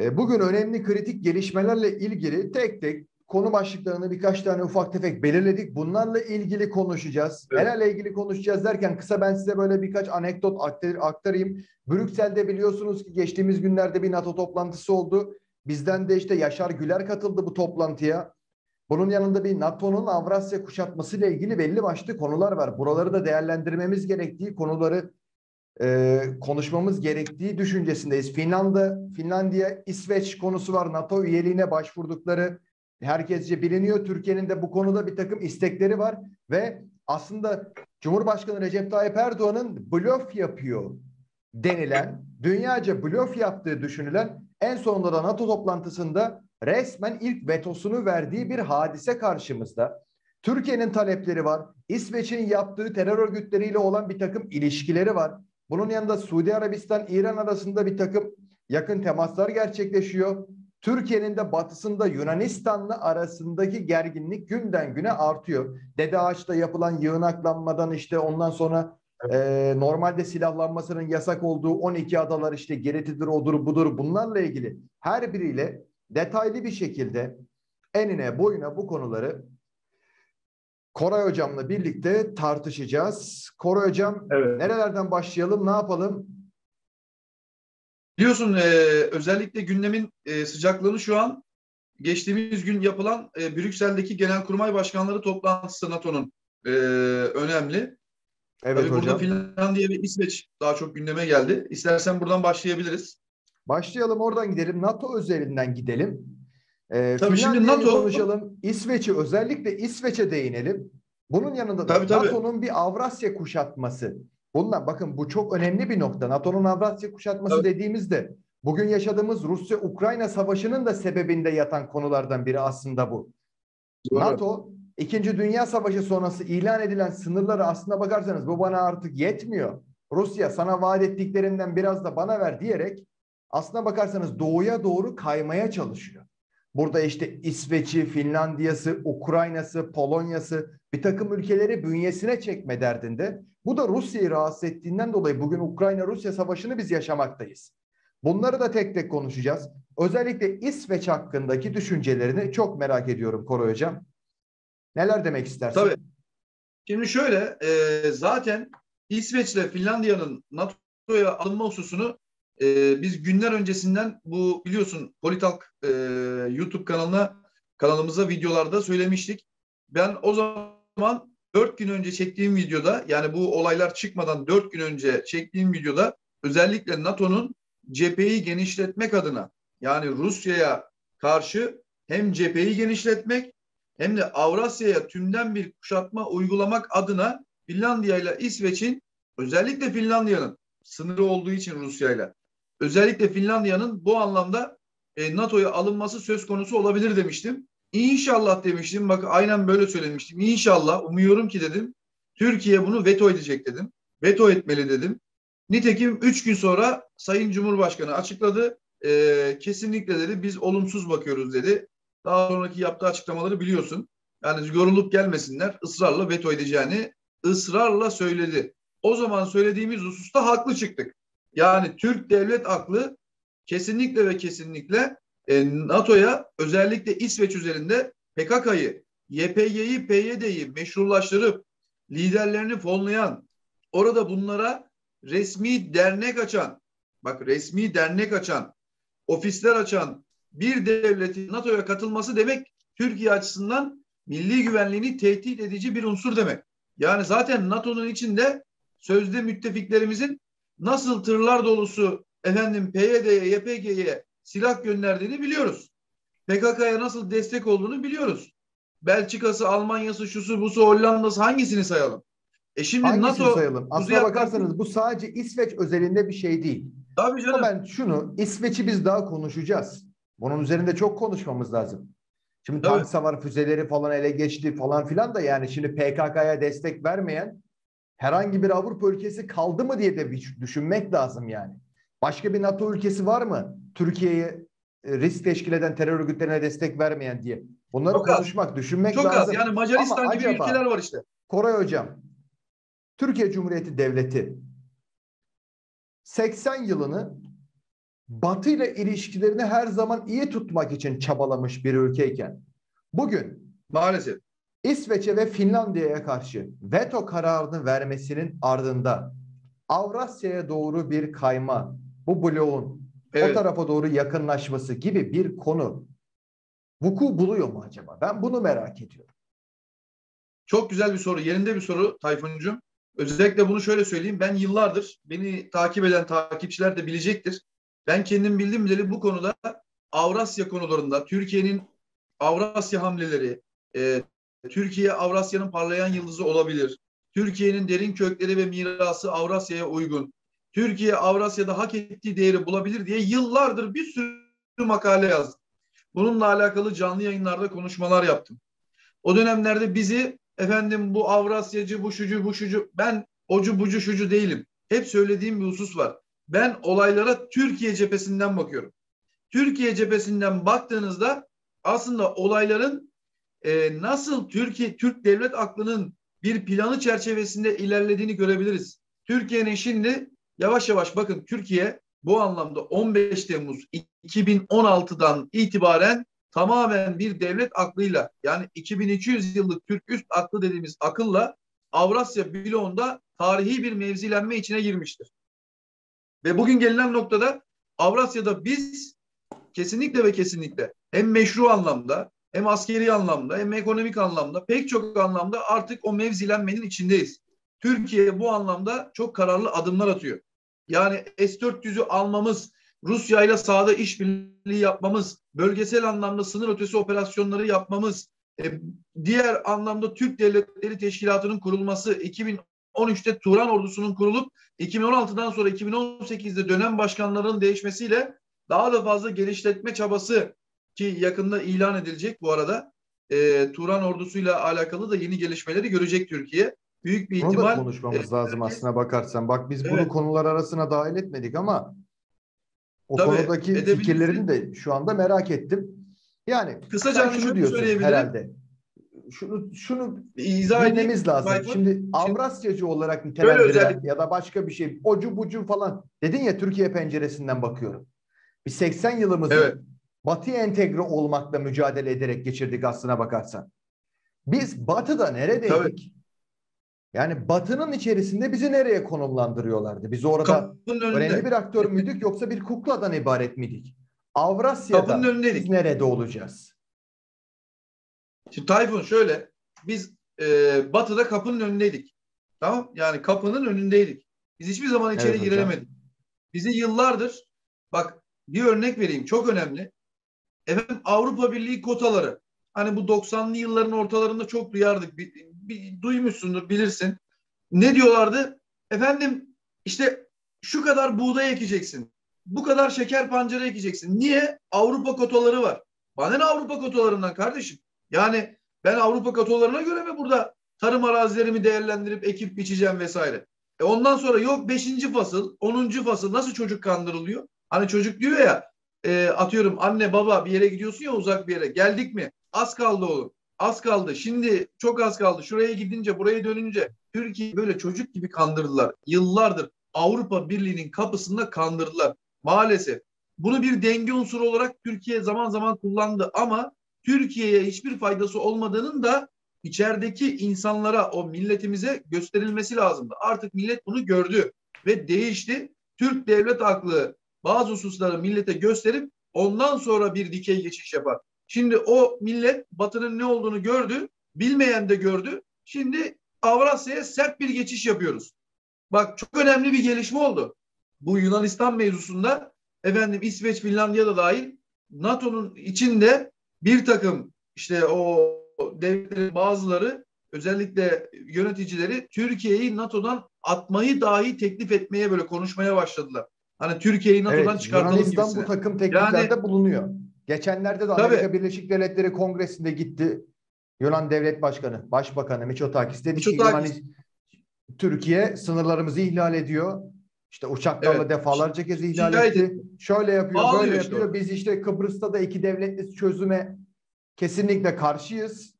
E, bugün önemli kritik gelişmelerle ilgili tek tek konu başlıklarını birkaç tane ufak tefek belirledik. Bunlarla ilgili konuşacağız. Evet. Nelerle ilgili konuşacağız derken kısa ben size böyle birkaç anekdot aktarayım. Brüksel'de biliyorsunuz ki geçtiğimiz günlerde bir NATO toplantısı oldu. Bizden de işte Yaşar Güler katıldı bu toplantıya. Bunun yanında bir NATO'nun Avrasya kuşatması ile ilgili belli başlı konular var. Buraları da değerlendirmemiz gerektiği konuları e, konuşmamız gerektiği düşüncesindeyiz. Finlanda, Finlandiya, İsveç konusu var. NATO üyeliğine başvurdukları herkesce biliniyor. Türkiye'nin de bu konuda bir takım istekleri var ve aslında Cumhurbaşkanı Recep Tayyip Erdoğan'ın blöf yapıyor denilen, dünyaca blöf yaptığı düşünülen en sonunda da NATO toplantısında resmen ilk vetosunu verdiği bir hadise karşımızda. Türkiye'nin talepleri var. İsveç'in yaptığı terör örgütleriyle olan bir takım ilişkileri var. Bunun yanında Suudi Arabistan, İran arasında bir takım yakın temaslar gerçekleşiyor. Türkiye'nin de batısında Yunanistan'la arasındaki gerginlik günden güne artıyor. Dede Ağaç'ta yapılan yığınaklanmadan işte ondan sonra e, normalde silahlanmasının yasak olduğu 12 adalar işte Girit'idir, odur, budur bunlarla ilgili her biriyle detaylı bir şekilde enine boyuna bu konuları Koray Hocam'la birlikte tartışacağız. Koray Hocam evet. nerelerden başlayalım, ne yapalım? Biliyorsun e, özellikle gündemin e, sıcaklığını şu an geçtiğimiz gün yapılan e, Brüksel'deki Genelkurmay Başkanları toplantısı NATO'nun e, önemli. Evet Tabii hocam. Burada Finlandiya ve İsveç daha çok gündeme geldi. İstersen buradan başlayabiliriz. Başlayalım oradan gidelim. NATO özelinden gidelim. Ee, tabii şimdi NATO konuşalım. İsveç'i özellikle İsveç'e değinelim. Bunun yanında da NATO'nun bir Avrasya kuşatması. Bundan bakın bu çok önemli bir nokta. NATO'nun Avrasya kuşatması tabii. dediğimizde bugün yaşadığımız Rusya-Ukrayna savaşının da sebebinde yatan konulardan biri aslında bu. Doğru. NATO İkinci Dünya Savaşı sonrası ilan edilen sınırları aslında bakarsanız bu bana artık yetmiyor. Rusya sana vaat ettiklerinden biraz da bana ver diyerek aslına bakarsanız doğuya doğru kaymaya çalışıyor. Burada işte İsveç'i, Finlandiya'sı, Ukrayna'sı, Polonya'sı bir takım ülkeleri bünyesine çekme derdinde. Bu da Rusya'yı rahatsız ettiğinden dolayı bugün Ukrayna-Rusya savaşını biz yaşamaktayız. Bunları da tek tek konuşacağız. Özellikle İsveç hakkındaki düşüncelerini çok merak ediyorum Koray Hocam. Neler demek istersin? Tabii. Şimdi şöyle e, zaten İsveç ile Finlandiya'nın NATO'ya alınma hususunu e, biz günler öncesinden bu biliyorsun Politalk e, YouTube kanalına kanalımıza videolarda söylemiştik. Ben o zaman dört gün önce çektiğim videoda yani bu olaylar çıkmadan dört gün önce çektiğim videoda özellikle NATO'nun cepheyi genişletmek adına yani Rusya'ya karşı hem cepheyi genişletmek hem de Avrasya'ya tümden bir kuşatma uygulamak adına Finlandiya ile İsveç'in özellikle Finlandiya'nın sınırı olduğu için Rusya ile özellikle Finlandiya'nın bu anlamda e, NATO'ya alınması söz konusu olabilir demiştim. İnşallah demiştim. Bak aynen böyle söylemiştim. İnşallah umuyorum ki dedim. Türkiye bunu veto edecek dedim. Veto etmeli dedim. Nitekim üç gün sonra Sayın Cumhurbaşkanı açıkladı. E, kesinlikle dedi biz olumsuz bakıyoruz dedi. Daha sonraki yaptığı açıklamaları biliyorsun. Yani yorulup gelmesinler ısrarla veto edeceğini ısrarla söyledi. O zaman söylediğimiz hususta haklı çıktık. Yani Türk devlet aklı kesinlikle ve kesinlikle e, NATO'ya özellikle İsveç üzerinde PKK'yı, YPG'yi, PYD'yi meşrulaştırıp liderlerini fonlayan, orada bunlara resmi dernek açan, bak resmi dernek açan, ofisler açan bir devletin NATO'ya katılması demek Türkiye açısından milli güvenliğini tehdit edici bir unsur demek. Yani zaten NATO'nun içinde sözde müttefiklerimizin nasıl tırlar dolusu efendim PYD'ye, YPG'ye silah gönderdiğini biliyoruz. PKK'ya nasıl destek olduğunu biliyoruz. Belçika'sı, Almanya'sı, şusu, busu, Hollanda'sı hangisini sayalım? E şimdi Hangisini NATO sayalım? Aslına bakarsanız bu sadece İsveç özelinde bir şey değil. Tabii canım. Ama ben şunu İsveç'i biz daha konuşacağız. Bunun üzerinde çok konuşmamız lazım. Şimdi tank savar füzeleri falan ele geçti falan filan da yani şimdi PKK'ya destek vermeyen herhangi bir Avrupa ülkesi kaldı mı diye de düşünmek lazım yani. Başka bir NATO ülkesi var mı Türkiye'ye risk teşkil eden terör örgütlerine destek vermeyen diye. Bunları çok konuşmak, az. düşünmek çok lazım. Çok az. Yani Macaristan Ama gibi acaba, ülkeler var işte. Koray Hocam, Türkiye Cumhuriyeti Devleti 80 yılını Batı ile ilişkilerini her zaman iyi tutmak için çabalamış bir ülkeyken bugün Maalesef. İsveç'e ve Finlandiya'ya karşı veto kararını vermesinin ardında Avrasya'ya doğru bir kayma, bu bloğun o Evet. tarafa doğru yakınlaşması gibi bir konu vuku buluyor mu acaba? Ben bunu merak ediyorum. Çok güzel bir soru. Yerinde bir soru Tayfuncuğum. Özellikle bunu şöyle söyleyeyim. Ben yıllardır beni takip eden takipçiler de bilecektir. Ben kendim bildim bileli bu konuda Avrasya konularında Türkiye'nin Avrasya hamleleri, e, Türkiye Avrasya'nın parlayan yıldızı olabilir. Türkiye'nin derin kökleri ve mirası Avrasya'ya uygun. Türkiye Avrasya'da hak ettiği değeri bulabilir diye yıllardır bir sürü makale yazdım. Bununla alakalı canlı yayınlarda konuşmalar yaptım. O dönemlerde bizi efendim bu Avrasyacı, bu şucu, bu şucu ben ocu bucu şucu değilim. Hep söylediğim bir husus var. Ben olaylara Türkiye cephesinden bakıyorum. Türkiye cephesinden baktığınızda aslında olayların e, nasıl Türkiye Türk devlet aklının bir planı çerçevesinde ilerlediğini görebiliriz. Türkiye'nin şimdi yavaş yavaş bakın Türkiye bu anlamda 15 Temmuz 2016'dan itibaren tamamen bir devlet aklıyla yani 2200 yıllık Türk üst aklı dediğimiz akılla Avrasya bloğunda tarihi bir mevzilenme içine girmiştir. Ve bugün gelinen noktada Avrasya'da biz kesinlikle ve kesinlikle hem meşru anlamda hem askeri anlamda hem ekonomik anlamda pek çok anlamda artık o mevzilenmenin içindeyiz. Türkiye bu anlamda çok kararlı adımlar atıyor. Yani S-400'ü almamız, Rusya ile sahada işbirliği yapmamız, bölgesel anlamda sınır ötesi operasyonları yapmamız, e, diğer anlamda Türk Devletleri Teşkilatı'nın kurulması, 2013'te Turan ordusunun kurulup 2016'dan sonra 2018'de dönem başkanlarının değişmesiyle daha da fazla genişletme çabası ki yakında ilan edilecek bu arada. E, Turan ordusuyla alakalı da yeni gelişmeleri görecek Türkiye. Büyük bir Bunu da ihtimal konuşmamız e, lazım herkes- aslına bakarsan. Bak biz bunu Evet. konular arasına dahil etmedik ama o Tabii, konudaki fikirlerini de şu anda merak ettim. Yani Kısaca şunu diyorsun herhalde. Şunu şunu İzah bilmemiz lazım. Tayfun. Şimdi Avrasyacı olarak nitelendirilen ya da başka bir şey ocu bucu falan dedin ya Türkiye penceresinden bakıyorum. Biz 80 yılımızı Evet. Batı'ya entegre olmakla mücadele ederek geçirdik aslına bakarsan. Biz Batı'da neredeydik? Tabii. Yani Batı'nın içerisinde bizi nereye konumlandırıyorlardı? Biz orada önemli bir aktör müydük yoksa bir kukladan ibaret miydik? Avrasya'da biz nerede olacağız? Şimdi Tayfun şöyle biz e, batıda kapının önündeydik. Tamam yani kapının önündeydik. Biz hiçbir zaman içeri Evet giremedik. Bizi yıllardır bak bir örnek vereyim çok önemli. Efendim Avrupa Birliği kotaları. Hani bu 90'lı yılların ortalarında çok duyardık. Bir, bir- duymuşsundur bilirsin. Ne diyorlardı? Efendim işte şu kadar buğday ekeceksin. Bu kadar şeker pancarı ekeceksin. Niye? Avrupa kotaları var. Bana ne Avrupa kotalarından kardeşim? Yani ben Avrupa kotalarına göre mi burada tarım arazilerimi değerlendirip ekip biçeceğim vesaire. E ondan sonra yok 5. fasıl, 10. fasıl nasıl çocuk kandırılıyor? Hani çocuk diyor ya e, atıyorum anne baba bir yere gidiyorsun ya uzak bir yere. Geldik mi? Az kaldı oğlum. Az kaldı. Şimdi çok az kaldı. Şuraya gidince, buraya dönünce Türkiye böyle çocuk gibi kandırdılar. Yıllardır Avrupa Birliği'nin kapısında kandırdılar. Maalesef. Bunu bir denge unsuru olarak Türkiye zaman zaman kullandı ama Türkiye'ye hiçbir faydası olmadığının da içerideki insanlara, o milletimize gösterilmesi lazımdı. Artık millet bunu gördü ve değişti. Türk devlet aklı bazı hususları millete gösterip ondan sonra bir dikey geçiş yapar. Şimdi o millet Batı'nın ne olduğunu gördü, bilmeyen de gördü. Şimdi Avrasya'ya sert bir geçiş yapıyoruz. Bak çok önemli bir gelişme oldu. Bu Yunanistan mevzusunda efendim İsveç, Finlandiya da dahil NATO'nun içinde bir takım işte o devletlerin bazıları özellikle yöneticileri Türkiye'yi NATO'dan atmayı dahi teklif etmeye böyle konuşmaya başladılar. Hani Türkiye'yi NATO'dan Evet, çıkartalım Yunanistan gibisine. bu takım tekliflerde Yani- bulunuyor. Geçenlerde de Tabii. Amerika Birleşik Devletleri Kongresi'nde gitti. Yunan Devlet Başkanı, Başbakanı Mitsotakis dedi ki Mitsotakis. Yunanis- Türkiye sınırlarımızı ihlal ediyor. İşte uçaklarla Evet. defalarca kez ihlal Şikayet etti. Şöyle yapıyor, Ağlıyor böyle işte yapıyor. Biz işte Kıbrıs'ta da iki devletli çözüme kesinlikle karşıyız.